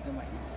がいまし。